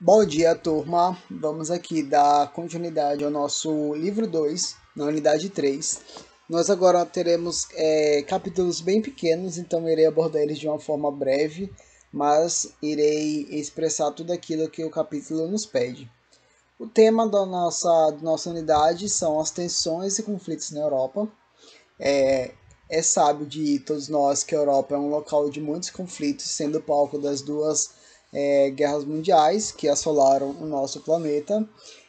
Bom dia, turma. Vamos aqui dar continuidade ao nosso livro 2, na unidade 3. Nós agora teremos é, capítulos bem pequenos, então irei abordar eles de uma forma breve, mas irei expressar tudo aquilo que o capítulo nos pede. O tema da nossa, da nossa unidade são as tensões e conflitos na Europa. É, é sábio de todos nós que a Europa é um local de muitos conflitos, sendo palco das duas é, guerras mundiais que assolaram o nosso planeta.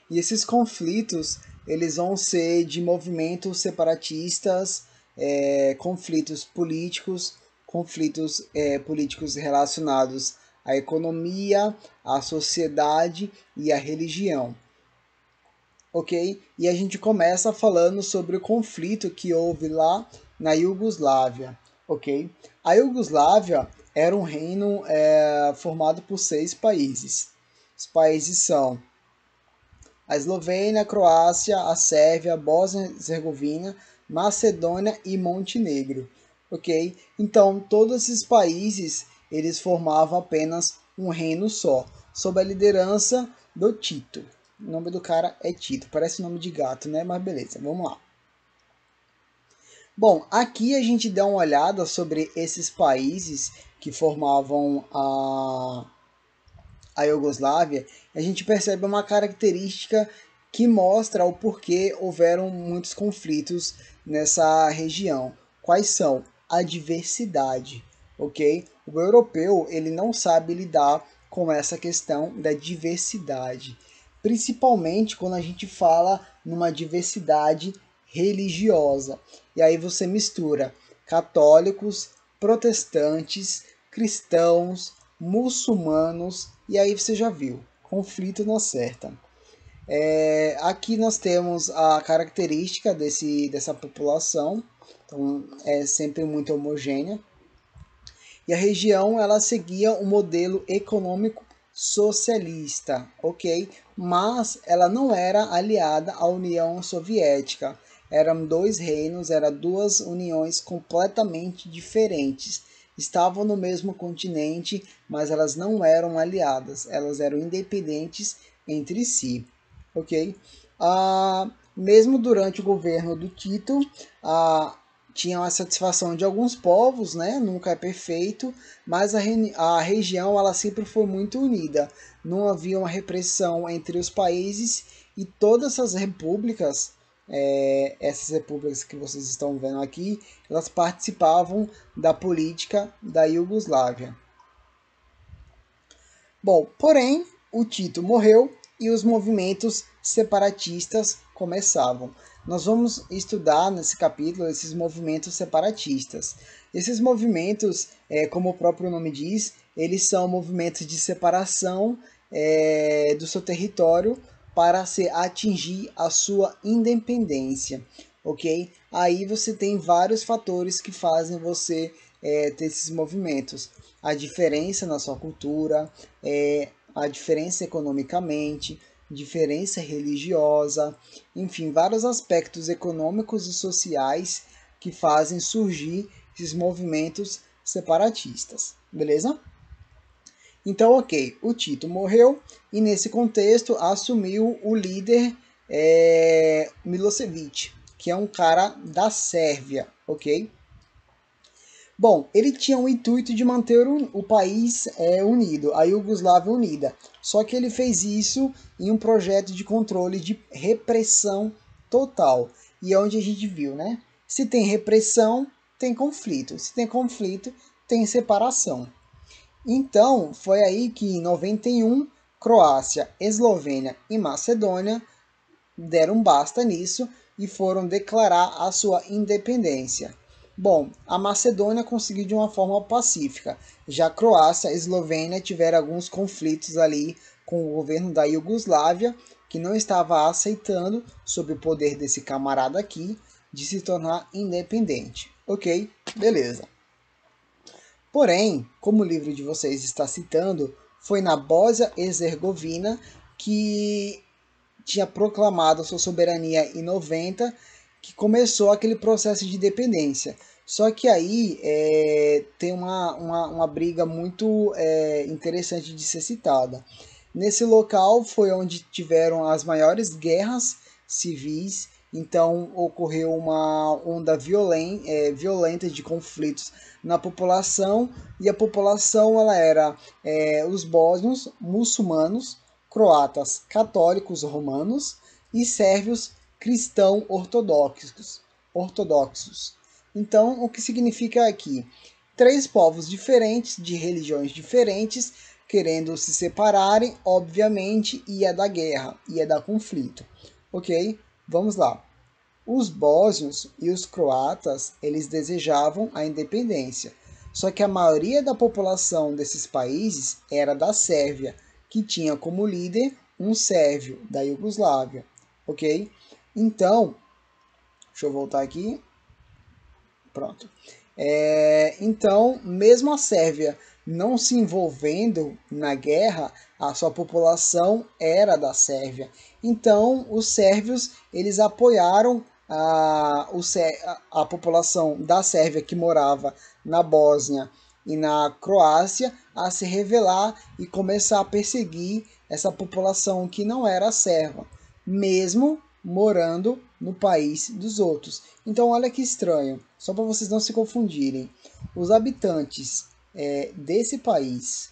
E esses conflitos eles vão ser de movimentos separatistas, é, conflitos políticos, conflitos é, políticos relacionados à economia, à sociedade e à religião. Ok? E a gente começa falando sobre o conflito que houve lá na Iugoslávia. Ok? A Iugoslávia era um reino é, formado por seis países. Os países são a Eslovênia, a Croácia, a Sérvia, a Bósnia-Herzegovina, Macedônia e Montenegro. Ok? Então, todos esses países eles formavam apenas um reino só, sob a liderança do Tito. O nome do cara é Tito, parece nome de gato, né? Mas beleza, vamos lá. Bom, aqui a gente dá uma olhada sobre esses países que formavam a, a Iugoslávia. A gente percebe uma característica que mostra o porquê houveram muitos conflitos nessa região. Quais são? A diversidade, ok? O europeu ele não sabe lidar com essa questão da diversidade, principalmente quando a gente fala numa diversidade religiosa. E aí você mistura católicos, protestantes, cristãos, muçulmanos, e aí você já viu, conflito não acerta. É, aqui nós temos a característica desse, dessa população, então é sempre muito homogênea. E a região ela seguia um modelo econômico socialista, ok? Mas ela não era aliada à União Soviética eram dois reinos, eram duas uniões completamente diferentes. Estavam no mesmo continente, mas elas não eram aliadas, elas eram independentes entre si, ok? Ah, mesmo durante o governo do Tito, ah, tinha a satisfação de alguns povos, né? Nunca é perfeito, mas a, a região ela sempre foi muito unida. Não havia uma repressão entre os países e todas essas repúblicas é, essas repúblicas que vocês estão vendo aqui, elas participavam da política da Iugoslávia. Bom, porém, o Tito morreu e os movimentos separatistas começavam. Nós vamos estudar nesse capítulo esses movimentos separatistas. Esses movimentos, é, como o próprio nome diz, eles são movimentos de separação é, do seu território para se atingir a sua independência, ok? Aí você tem vários fatores que fazem você é, ter esses movimentos. A diferença na sua cultura, é, a diferença economicamente, diferença religiosa, enfim, vários aspectos econômicos e sociais que fazem surgir esses movimentos separatistas, beleza? Então, ok, o Tito morreu e nesse contexto assumiu o líder é, Milosevic, que é um cara da Sérvia, ok? Bom, ele tinha o intuito de manter o, o país é, unido, a Iugoslávia unida. Só que ele fez isso em um projeto de controle de repressão total. E é onde a gente viu, né? Se tem repressão, tem conflito. Se tem conflito, tem separação. Então, foi aí que em 91, Croácia, Eslovênia e Macedônia deram basta nisso e foram declarar a sua independência. Bom, a Macedônia conseguiu de uma forma pacífica, já a Croácia e a Eslovênia tiveram alguns conflitos ali com o governo da Iugoslávia, que não estava aceitando, sob o poder desse camarada aqui, de se tornar independente. Ok? Beleza. Porém, como o livro de vocês está citando, foi na Bósnia-Herzegovina que tinha proclamado sua soberania em 90 que começou aquele processo de independência. Só que aí é, tem uma, uma, uma briga muito é, interessante de ser citada. Nesse local foi onde tiveram as maiores guerras civis, então ocorreu uma onda violen é, violenta de conflitos na população e a população ela era é, os bósnios muçulmanos, croatas católicos romanos e sérvios cristão ortodoxos. ortodoxos. Então, o que significa aqui? Três povos diferentes, de religiões diferentes, querendo se separarem, obviamente ia dar guerra, ia dar conflito. Ok? Vamos lá. Os bósnios e os croatas, eles desejavam a independência. Só que a maioria da população desses países era da Sérvia, que tinha como líder um sérvio da Iugoslávia, ok? Então, deixa eu voltar aqui. Pronto. É, então, mesmo a Sérvia não se envolvendo na guerra, a sua população era da Sérvia. Então, os sérvios eles apoiaram a, a, população da Sérvia que morava na Bósnia e na Croácia a se revelar e começar a perseguir essa população que não era serva, mesmo morando no país dos outros. Então, olha que estranho, só para vocês não se confundirem. Os habitantes é, desse país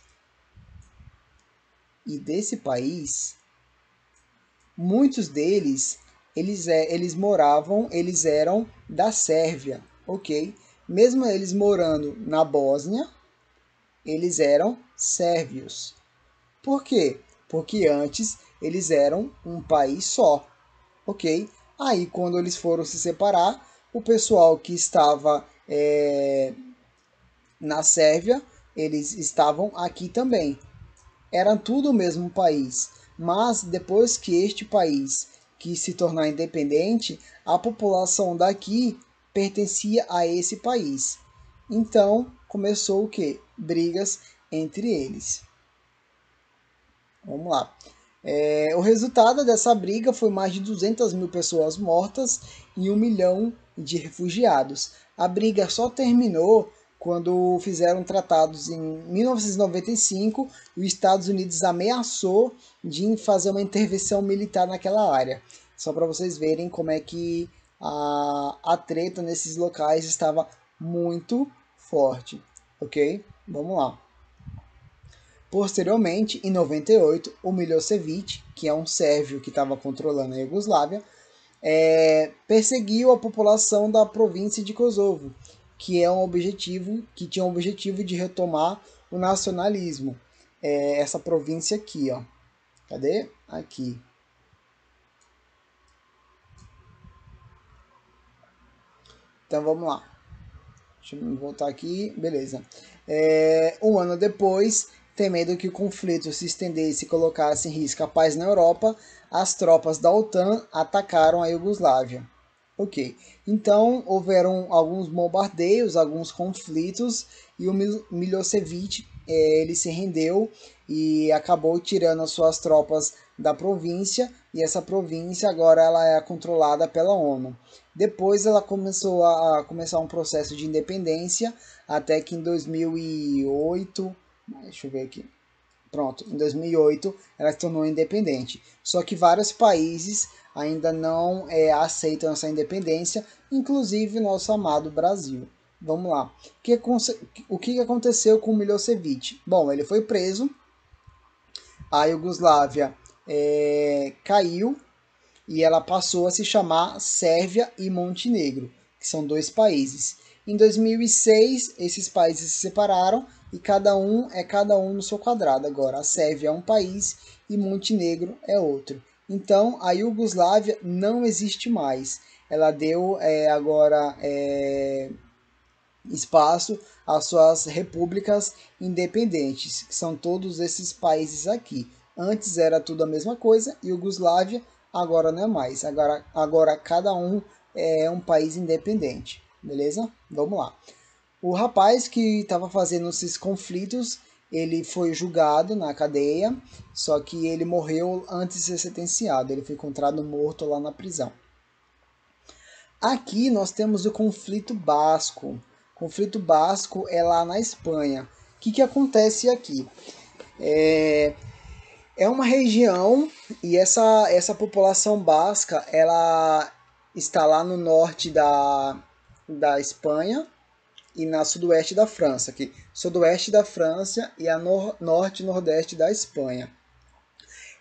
e desse país, muitos deles eles, é, eles moravam, eles eram da Sérvia, ok? Mesmo eles morando na Bósnia, eles eram sérvios. Por quê? Porque antes eles eram um país só, ok? Aí, quando eles foram se separar, o pessoal que estava é, na Sérvia, eles estavam aqui também. Eram tudo o mesmo país, mas depois que este país quis se tornar independente, a população daqui pertencia a esse país. Então começou o que? Brigas entre eles. Vamos lá. É, o resultado dessa briga foi mais de 200 mil pessoas mortas e um milhão de refugiados. A briga só terminou quando fizeram tratados em 1995 e os Estados Unidos ameaçou de fazer uma intervenção militar naquela área. Só para vocês verem como é que a, a treta nesses locais estava muito forte, ok? Vamos lá. Posteriormente, em 98, o Milosevic, que é um sérvio que estava controlando a Iugoslávia, é, perseguiu a população da província de Kosovo, que é um objetivo que tinha o objetivo de retomar o nacionalismo. É essa província aqui, ó. Cadê? Aqui. Então vamos lá. Deixa eu voltar aqui. Beleza. É, um ano depois, temendo que o conflito se estendesse e colocasse em risco a paz na Europa, as tropas da OTAN atacaram a Iugoslávia. Ok, então houveram alguns bombardeios, alguns conflitos e o Milosevic é, ele se rendeu e acabou tirando as suas tropas da província e essa província agora ela é controlada pela ONU. Depois ela começou a começar um processo de independência até que em 2008 Deixa eu ver aqui. Pronto, em 2008 ela se tornou independente. Só que vários países ainda não é, aceitam essa independência, inclusive nosso amado Brasil. Vamos lá. O que, aconteceu com Milosevic? Bom, ele foi preso, a Iugoslávia é, caiu e ela passou a se chamar Sérvia e Montenegro, que são dois países. Em 2006, esses países se separaram e cada um é cada um no seu quadrado. Agora, a Sérvia é um país e Montenegro é outro. Então, a Iugoslávia não existe mais. Ela deu é, agora é, espaço às suas repúblicas independentes, que são todos esses países aqui. Antes era tudo a mesma coisa, Iugoslávia agora não é mais. Agora, agora cada um é um país independente. Beleza? Vamos lá. O rapaz que estava fazendo esses conflitos, ele foi julgado na cadeia, só que ele morreu antes de ser sentenciado. Ele foi encontrado morto lá na prisão. Aqui nós temos o conflito basco. O conflito basco é lá na Espanha. O que, que acontece aqui? É, É uma região e essa, essa população basca ela está lá no norte da, da Espanha e na sudoeste da França, aqui, sudoeste da França e a nor norte e nordeste da Espanha.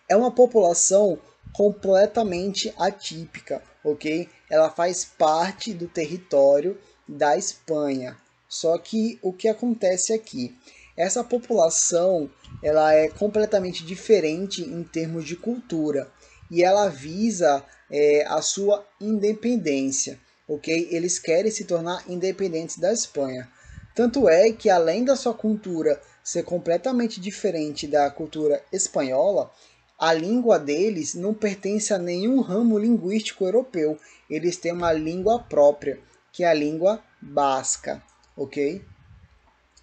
É uma população completamente atípica, ok? Ela faz parte do território da Espanha. Só que o que acontece aqui? Essa população ela é completamente diferente em termos de cultura e ela visa é, a sua independência, ok? Eles querem se tornar independentes da Espanha. Tanto é que além da sua cultura ser completamente diferente da cultura espanhola, a língua deles não pertence a nenhum ramo linguístico europeu. Eles têm uma língua própria, que é a língua basca, ok?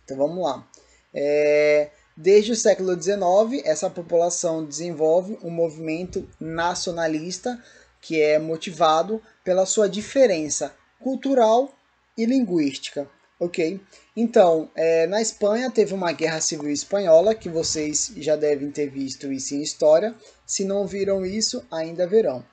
Então vamos lá. É, desde o século XIX, essa população desenvolve um movimento nacionalista que é motivado pela sua diferença cultural e linguística, ok? Então, é, na Espanha teve uma guerra civil espanhola, que vocês já devem ter visto isso em história. Se não viram isso, ainda verão.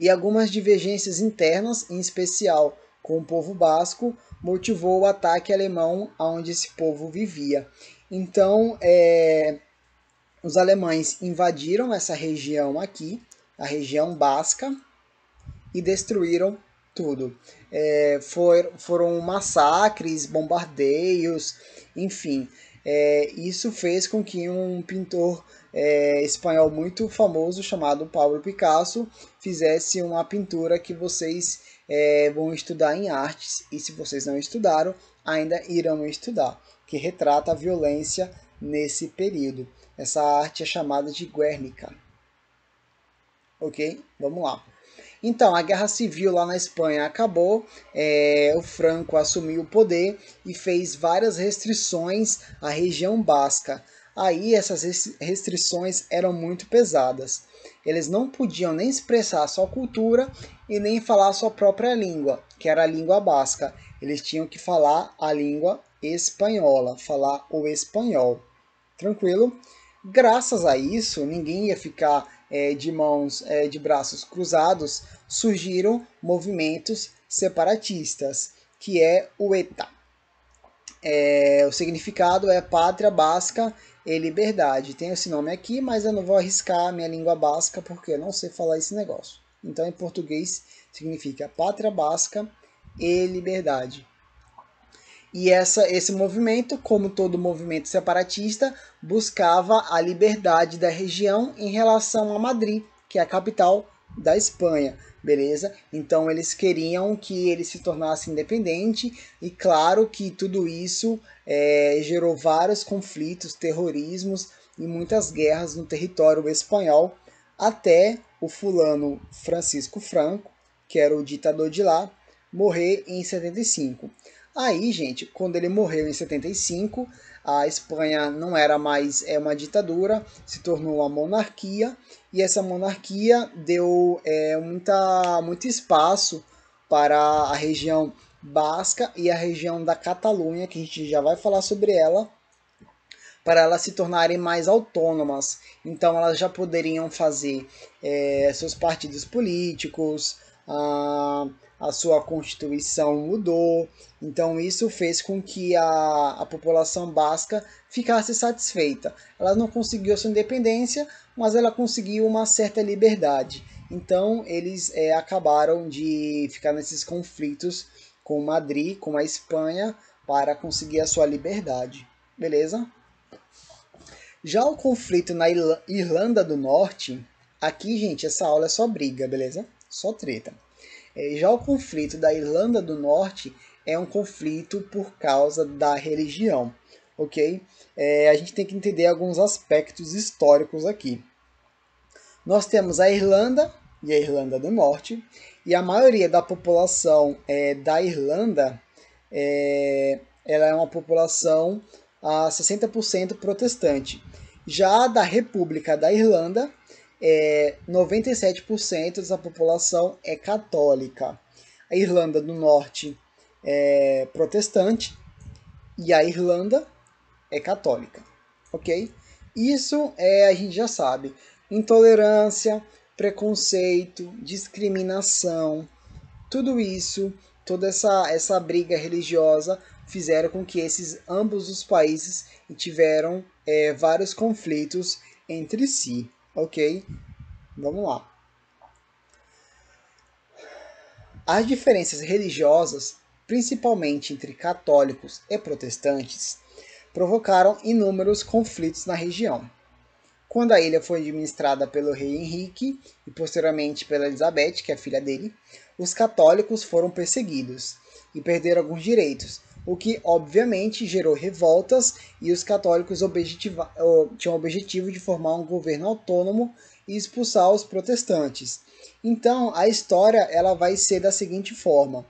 E algumas divergências internas, em especial com o povo basco, motivou o ataque alemão aonde esse povo vivia. Então, é, os alemães invadiram essa região aqui, a região basca, e destruíram tudo. É, for, foram massacres, bombardeios, enfim. É, isso fez com que um pintor é, espanhol muito famoso chamado Pablo Picasso fizesse uma pintura que vocês é, vão estudar em artes e se vocês não estudaram ainda irão estudar que retrata a violência nesse período. Essa arte é chamada de Guernica. Ok? Vamos lá. Então, a guerra civil lá na Espanha acabou, é, o Franco assumiu o poder e fez várias restrições à região basca. Aí essas restrições eram muito pesadas. Eles não podiam nem expressar sua cultura e nem falar sua própria língua, que era a língua basca. Eles tinham que falar a língua espanhola, falar o espanhol. Tranquilo? Graças a isso, ninguém ia ficar é, de mãos, é, de braços cruzados, surgiram movimentos separatistas, que é o ETA. É, o significado é Pátria Basca e Liberdade. Tem esse nome aqui, mas eu não vou arriscar a minha língua basca porque eu não sei falar esse negócio. Então, em português, significa Pátria Basca e Liberdade. E essa, esse movimento, como todo movimento separatista, buscava a liberdade da região em relação a Madrid, que é a capital da Espanha, beleza? Então eles queriam que ele se tornasse independente e claro que tudo isso é, gerou vários conflitos, terrorismos e muitas guerras no território espanhol até o fulano Francisco Franco, que era o ditador de lá, morrer em 75. Aí, gente, quando ele morreu em 75, a Espanha não era mais é, uma ditadura, se tornou uma monarquia, e essa monarquia deu é, muita, muito espaço para a região basca e a região da Catalunha, que a gente já vai falar sobre ela, para elas se tornarem mais autônomas. Então elas já poderiam fazer é, seus partidos políticos, ah, a sua constituição mudou, então isso fez com que a, a população basca ficasse satisfeita. Ela não conseguiu sua independência, mas ela conseguiu uma certa liberdade. Então eles é, acabaram de ficar nesses conflitos com Madrid, com a Espanha, para conseguir a sua liberdade. Beleza? Já o conflito na Irlanda do Norte, aqui, gente, essa aula é só briga, beleza? Só treta. É, já o conflito da Irlanda do Norte é um conflito por causa da religião, ok? É, a gente tem que entender alguns aspectos históricos aqui. Nós temos a Irlanda e a Irlanda do Norte, e a maioria da população é, da Irlanda é, ela é uma população a 60% protestante. Já da República da Irlanda, é, 97% da população é católica. A Irlanda do Norte é protestante e a Irlanda é católica, ok? Isso é a gente já sabe. Intolerância, preconceito, discriminação, tudo isso, toda essa, essa briga religiosa fizeram com que esses ambos os países tiveram é, vários conflitos entre si, ok? Vamos lá. As diferenças religiosas, principalmente entre católicos e protestantes, provocaram inúmeros conflitos na região. Quando a ilha foi administrada pelo rei Henrique e posteriormente pela Elizabeth, que é a filha dele, os católicos foram perseguidos e perderam alguns direitos, o que obviamente gerou revoltas e os católicos tinham o objetivo de formar um governo autônomo e expulsar os protestantes. Então a história ela vai ser da seguinte forma: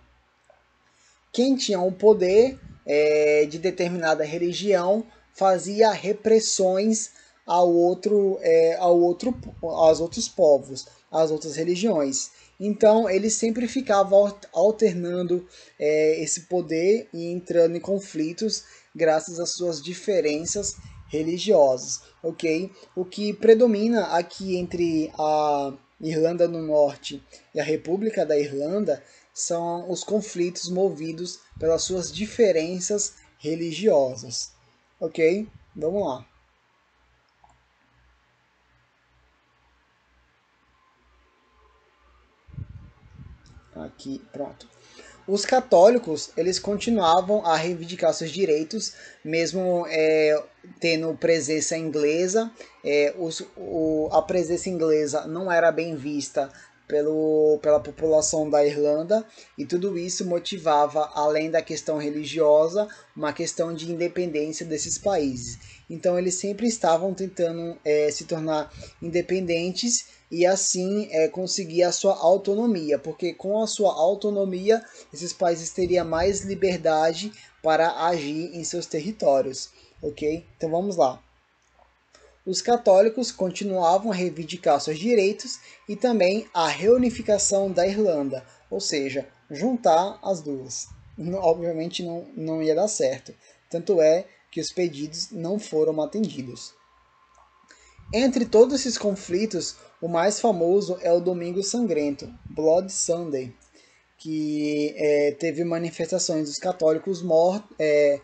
quem tinha o poder é, de determinada religião fazia repressões ao outro, é, ao outro, aos outros povos, às outras religiões. Então ele sempre ficava alternando é, esse poder e entrando em conflitos graças às suas diferenças religiosas, ok? O que predomina aqui entre a Irlanda do Norte e a República da Irlanda são os conflitos movidos pelas suas diferenças religiosas, ok? Vamos lá. Aqui, pronto. Os católicos, eles continuavam a reivindicar seus direitos, mesmo é, tendo presença inglesa. É, os, o, a presença inglesa não era bem vista pelo, pela população da Irlanda, e tudo isso motivava, além da questão religiosa, uma questão de independência desses países. Então, eles sempre estavam tentando é, se tornar independentes e assim é, conseguir a sua autonomia, porque com a sua autonomia esses países teriam mais liberdade para agir em seus territórios, ok? Então vamos lá. Os católicos continuavam a reivindicar seus direitos e também a reunificação da Irlanda, ou seja, juntar as duas. Obviamente não, não ia dar certo, tanto é que os pedidos não foram atendidos. Entre todos esses conflitos, o mais famoso é o Domingo Sangrento, Blood Sunday, que é, teve manifestações dos católicos mortos, é,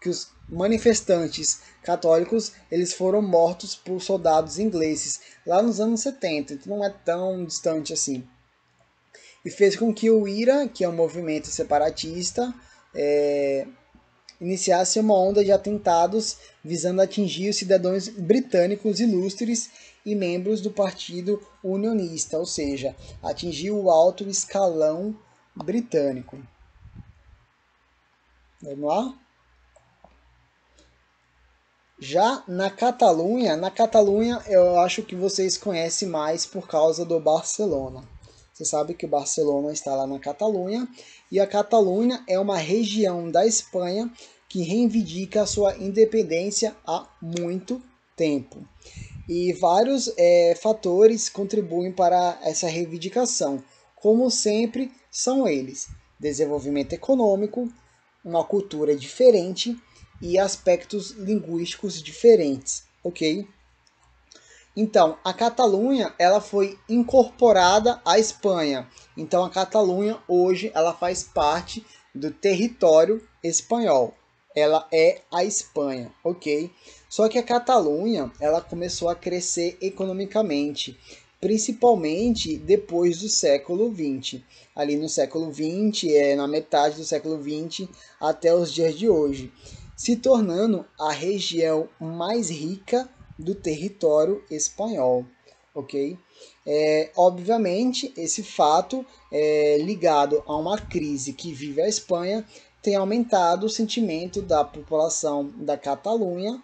que os manifestantes católicos eles foram mortos por soldados ingleses lá nos anos 70, então não é tão distante assim. E fez com que o IRA, que é um movimento separatista, é, iniciasse uma onda de atentados visando atingir os cidadãos britânicos ilustres e membros do Partido Unionista, ou seja, atingir o alto escalão britânico. Vamos lá? Já na Catalunha, na Catalunha eu acho que vocês conhecem mais por causa do Barcelona. Você sabe que o Barcelona está lá na Catalunha e a Catalunha é uma região da Espanha que reivindica a sua independência há muito tempo. E vários é, fatores contribuem para essa reivindicação. Como sempre, são eles: desenvolvimento econômico, uma cultura diferente e aspectos linguísticos diferentes, ok? Então, a Catalunha ela foi incorporada à Espanha. Então, a Catalunha hoje ela faz parte do território espanhol ela é a Espanha, ok? Só que a Catalunha ela começou a crescer economicamente, principalmente depois do século XX. Ali no século XX, é, na metade do século XX até os dias de hoje, se tornando a região mais rica do território espanhol, ok? É, obviamente, esse fato é ligado a uma crise que vive a Espanha tem aumentado o sentimento da população da Catalunha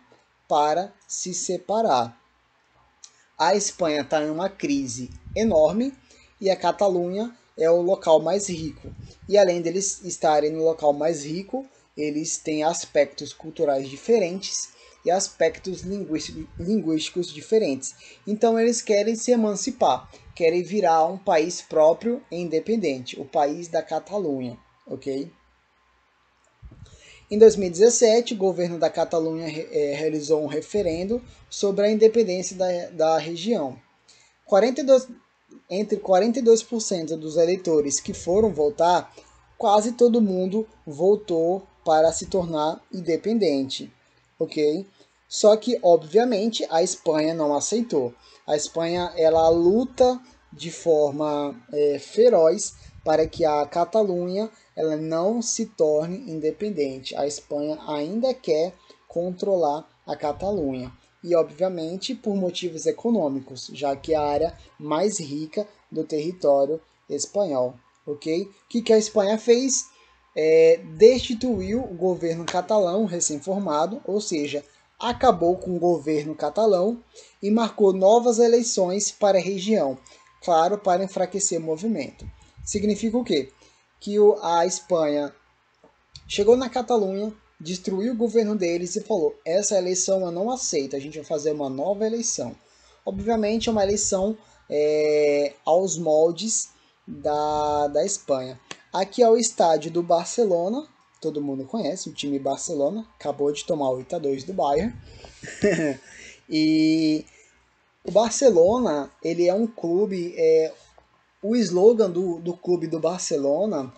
para se separar. A Espanha está em uma crise enorme e a Catalunha é o local mais rico. E além deles estarem no local mais rico, eles têm aspectos culturais diferentes e aspectos linguísticos diferentes. Então eles querem se emancipar, querem virar um país próprio e independente, o país da Catalunha, ok? Em 2017, o governo da Catalunha é, realizou um referendo sobre a independência da, da região. 42, entre 42% dos eleitores que foram votar, quase todo mundo votou para se tornar independente, ok? Só que, obviamente, a Espanha não aceitou. A Espanha ela luta de forma é, feroz para que a Catalunha ela não se torne independente. A Espanha ainda quer controlar a Catalunha e, obviamente, por motivos econômicos, já que é a área mais rica do território espanhol. Ok? O que, que a Espanha fez? É, destituiu o governo catalão recém-formado, ou seja, acabou com o governo catalão e marcou novas eleições para a região, claro, para enfraquecer o movimento. Significa o quê? Que a Espanha chegou na Catalunha, destruiu o governo deles e falou: essa eleição eu não aceito, a gente vai fazer uma nova eleição. Obviamente é uma eleição é, aos moldes da, da Espanha. Aqui é o estádio do Barcelona, todo mundo conhece, o time Barcelona, acabou de tomar 8 a 2 do Bayern. e o Barcelona, ele é um clube, é, o slogan do, do clube do Barcelona,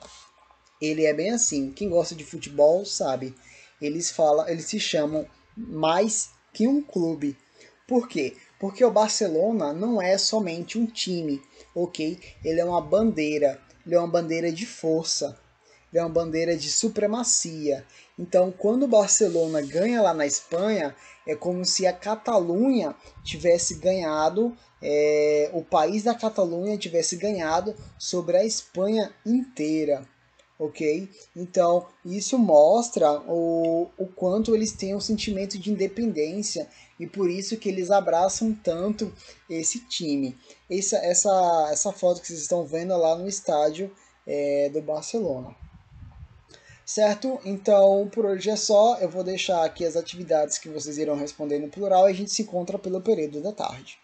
ele é bem assim, quem gosta de futebol sabe, eles falam, eles se chamam mais que um clube. Por quê? Porque o Barcelona não é somente um time, ok? Ele é uma bandeira, ele é uma bandeira de força, é uma bandeira de supremacia. Então, quando o Barcelona ganha lá na Espanha, é como se a Catalunha tivesse ganhado, é, o país da Catalunha tivesse ganhado sobre a Espanha inteira. Ok? Então, isso mostra o, o quanto eles têm um sentimento de independência e por isso que eles abraçam tanto esse time. Essa, essa, essa foto que vocês estão vendo lá no estádio é, do Barcelona. Certo? Então, por hoje é só. Eu vou deixar aqui as atividades que vocês irão responder no plural e a gente se encontra pelo período da tarde.